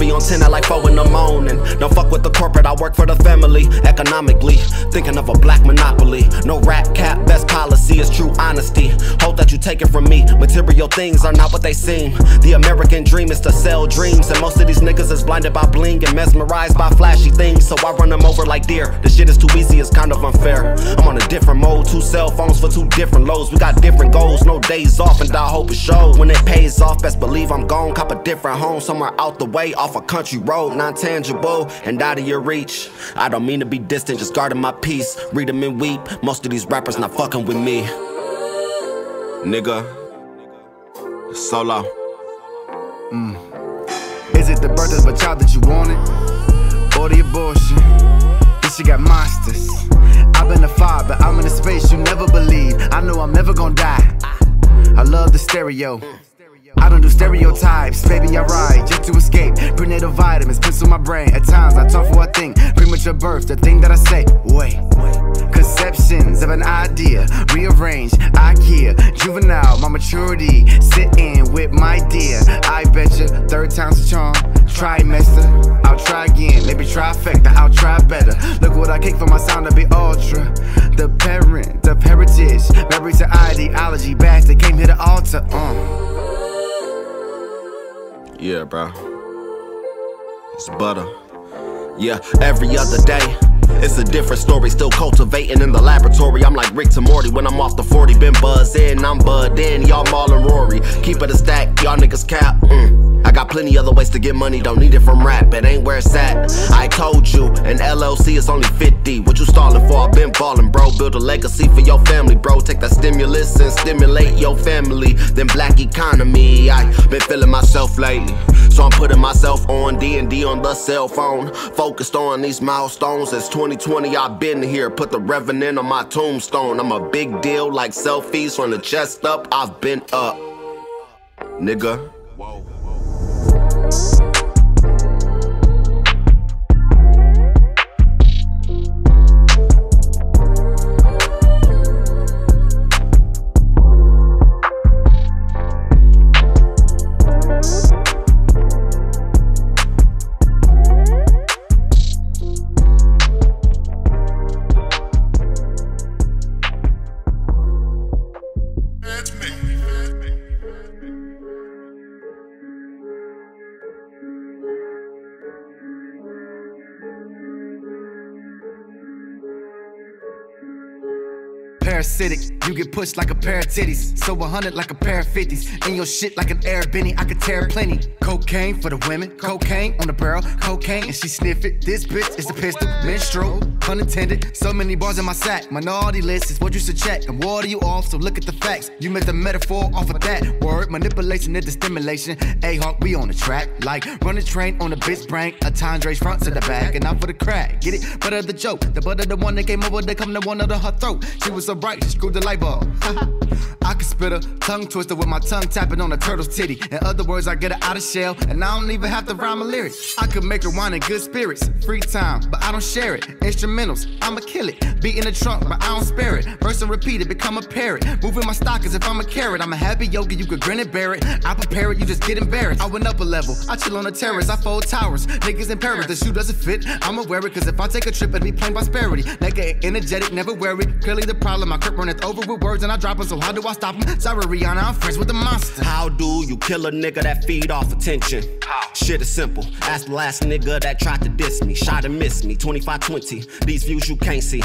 be on 10 at like 4 in the morning. Don't fuck with the corporate, I work for the family. Economically, thinking of a black monopoly. No rap cap, best policy is true honesty. Hope that you take it from me. Material things are not what they seem. The American dream is to sell dreams, and most of these niggas is blinded by bling and mesmerized by flashy things. So I run them over like deer. The shit is too easy, it's kind of unfair. I'm on a different mode, two cell phones for two different loads. We got different goals, no days off, and I hope it shows. When it pays off, best believe I'm gone. Cop a different home somewhere out the way, off a country road, non tangible and out of your reach. I don't mean to be distant, just guarding my peace. Read them and weep. Most of these rappers not fucking with me. Nigga, solo. Mm. Is it the birth of a child that you wanted? Or the abortion? This shit got monsters. I've been a father, I'm in a space you never believe. I know I'm never gonna die. I love the stereo. I don't do stereotypes, baby, I ride just to escape. Prenatal vitamins, pencil my brain. At times I talk for what I think. Premature birth, the thing that I say. Wait, conceptions of an idea, rearrange, IKEA, juvenile, my maturity, sitting with my dear. I bet you, third time's a charm. Trimester, I'll try again, maybe trifecta, I'll try better. Look what I kick for my sound to be ultra. The parent, the heritage, married to ideology, bags that came here to alter. Uh. Yeah, bro. It's butter. Yeah, every other day. It's a different story, still cultivating in the laboratory. I'm like Rick to Morty when I'm off the 40. Been buzzing, I'm bud y'all Maul and Rory. Keep it a stack, y'all niggas cap. Mm. I got plenty other ways to get money, don't need it from rap, it ain't where it's at. I told you, an LLC is only 50. What you stalling for? I've been ballin', bro. Build a legacy for your family, bro. Take that stimulus and stimulate your family. Then black economy, I been feeling myself lately. So I'm putting myself on D&D on the cell phone. Focused on these milestones. Since 2020, I've been here. Put the revenant on my tombstone. I'm a big deal like selfies from the chest up. I've been up. Nigga. Parasitic, you get pushed like a pair of titties. So 100 like a pair of 50s. And your shit like an air Benny, I could tear plenty. Cocaine for the women, cocaine on the barrel, cocaine, and she sniff it. This bitch is a pistol, menstrual, unintended. So many bars in my sack. Minority list is what you should check. I'm water you off, so look at the facts. You made the metaphor off of that word. Manipulation into stimulation. Aye Hawk, we on the track. Like run a train on a bitch brain. A Tandre's front to the back, and out for the crack. Get it? Butter the joke. The butter the one that came over, they come to one under her throat. She was so bright, she screwed the light bulb. I can spit a tongue twister with my tongue tapping on a turtle's titty. In other words, I get it out of shell, and I don't even have to rhyme a lyric. I could make her wine in good spirits, free time, but I don't share it. Instrumentals, I'ma kill it. Beat in the trunk, but I don't spare it. Verse and repeat it, become a parrot. Moving my stock as if I'm a carrot. I'm a happy yogi, you could grin and bear it. I prepare it, you just get embarrassed. I went up a level, I chill on the terrace, I fold towers. Niggas in Paris, the shoe doesn't fit. I'ma wear it, cause if I take a trip, it'd be plain prosperity. Nigga energetic, never wear it. Clearly the problem, I crip runneth over with words and I drop them, so how do I stop them? Sorry, Rihanna, I'm friends with the monster. How do you kill a nigga that feed off attention? Shit is simple. Ask the last nigga that tried to diss me. Shot and missed me. 2520. These views you can't see.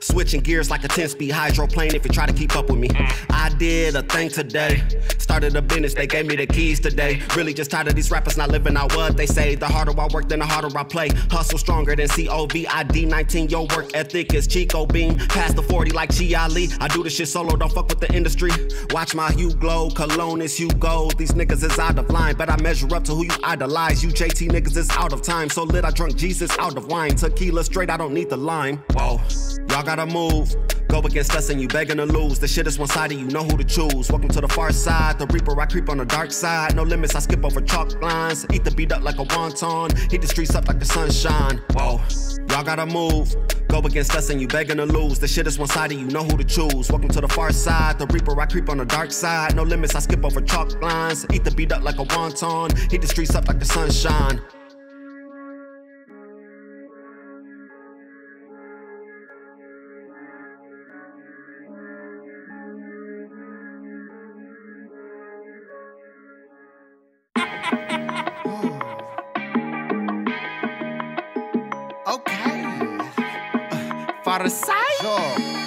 Switching gears like a 10 speed hydroplane if you try to keep up with me. Mm. I did a thing today. Started a business, they gave me the keys today. Really just tired of these rappers not living out what they say. The harder I work, then the harder I play. Hustle stronger than COVID 19. Your work ethic is Chico Bean. Past the 40 like Chi Ali. I do this shit solo, don't fuck with the industry. Watch my hue glow, cologne is hue gold. These niggas is out of line, but I measure up to who you idolize. You JT niggas is out of time. So lit, I drunk Jesus out of wine. Tequila straight, I don't need the lime. Whoa, y'all gotta move. Go against us and you begging to lose. The shit is one sided, you know who to choose. Welcome to the far side. The reaper, I creep on the dark side. No limits, I skip over chalk lines. Eat the beat up like a wonton. Heat the streets up like the sunshine. Whoa, y'all gotta move. Go against us and you begging to lose. The shit is one sided, you know who to choose. Welcome to the far side. The reaper, I creep on the dark side. No limits, I skip over chalk lines. Eat the beat up like a wonton. Heat the streets up like the sunshine. Of sight.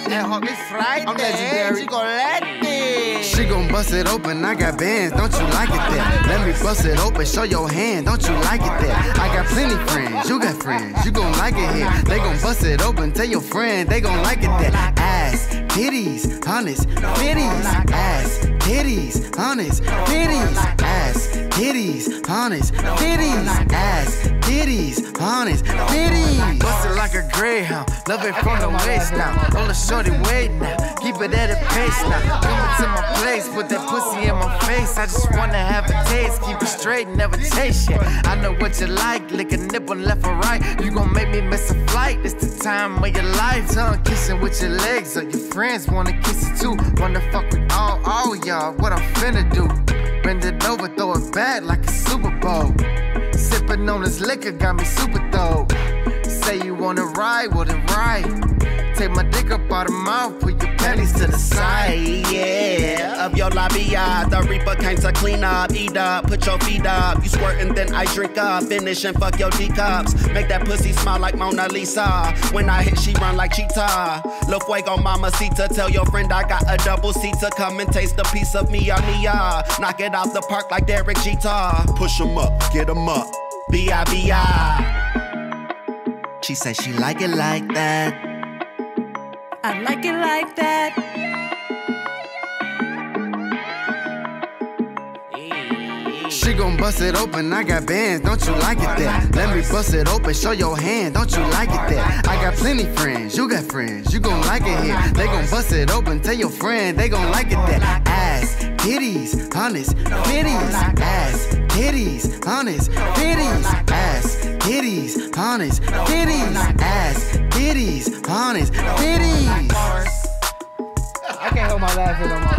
That hot is fried. I'm legendary. She gon' let it. She gon' bust it open, I got bands, don't you like it there? Let me bust it open, show your hand, don't you like it there? I got plenty friends, you got friends, you gon' like it here. They gon' bust it open, tell your friend, they gon' like it there. Ass, titties, honest, titties, ass, titties, honest, titties, ass, titties, honest, titties, ass, titties, honest, titties. Bust it like a greyhound, love it from the waist now. Roll the shorty weight now, keep it at a pace now. Coming to my place, put that pussy in my face. I just wanna have a taste, keep it straight, never taste shit. I know what you like, lick a nipple left or right. You gon' make me miss a flight, it's the time of your life. Tongue kissing with your legs, or your friends wanna kiss it too. Wanna fuck with all, all y'all, what I'm finna do. Bend it over, throw it back like a Super Bowl. Sippin' on this liquor got me super dope. Say you wanna ride, well then ride. Take my dick up out of mouth, put your panties to the side. yeah. Of your labia, the reaper came to clean up, eat up, put your feet up. You squirtin', then I drink up, finish and fuck your D cups. Make that pussy smile like Mona Lisa. When I hit, she run like cheetah. Lil Fuego Mamacita, tell your friend I got a double seat to come and taste a piece of me on Mia. Knock it out the park like Derek Jeter. Push 'em up, get 'em up. B-I-B-I. She said she like it like that. I like it like that. She gon' bust it open, I got bands, don't you like it there? Let me bust it open, show your hand, don't you like it there? I got plenty friends, you got friends, you gon' like it here. They gon' bust it open, tell your friend, they gon' like it there. Ass, titties, honest, titties, ass, titties, honest, titties, ass, titties, honest, titties, ass, titties, honest, titties. I can't